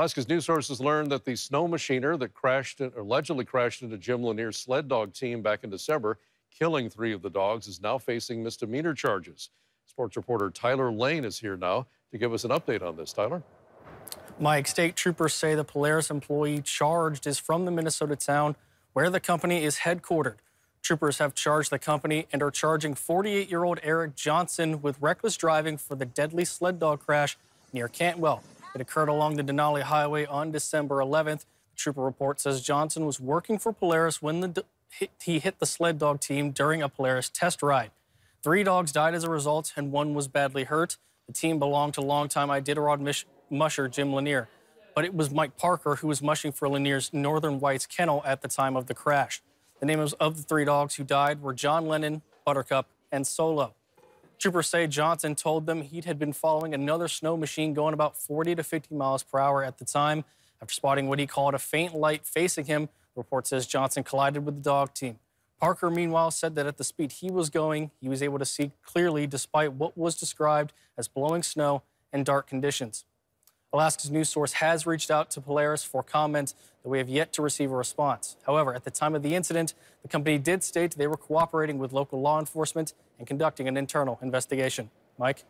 Alaska's news sources learned that the snow machiner that crashed, allegedly crashed into Jim Lanier's sled dog team back in December, killing three of the dogs, is now facing misdemeanor charges. Sports reporter Tyler Lane is here now to give us an update on this. Tyler? Mike, state troopers say the Polaris employee charged is from the Minnesota town where the company is headquartered. Troopers have charged the company and are charging 48-year-old Eric Johnson with reckless driving for the deadly sled dog crash near Cantwell. It occurred along the Denali Highway on December 11th. The trooper report says Johnson was working for Polaris when the, he hit the sled dog team during a Polaris test ride. Three dogs died as a result, and one was badly hurt. The team belonged to longtime Iditarod musher Jim Lanier, but it was Mike Parker who was mushing for Lanier's Northern Whites kennel at the time of the crash. The names of the three dogs who died were John Lennon, Buttercup, and Solo. Troopers say Johnson told them he had been following another snow machine going about 40 to 50 miles per hour at the time. After spotting what he called a faint light facing him, the report says Johnson collided with the dog team. Parker, meanwhile, said that at the speed he was going, he was able to see clearly despite what was described as blowing snow and dark conditions. Alaska's news source has reached out to Polaris for comment that we have yet to receive a response. However, at the time of the incident, the company did state they were cooperating with local law enforcement and conducting an internal investigation. Mike?